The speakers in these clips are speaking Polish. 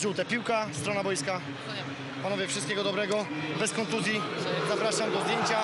żółte. Piłka, strona boiska. Panowie, wszystkiego dobrego. Bez kontuzji. Zapraszam do zdjęcia.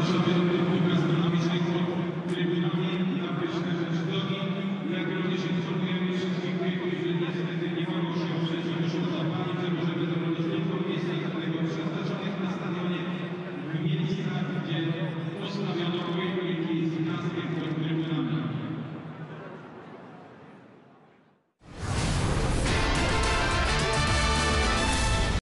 Thank you.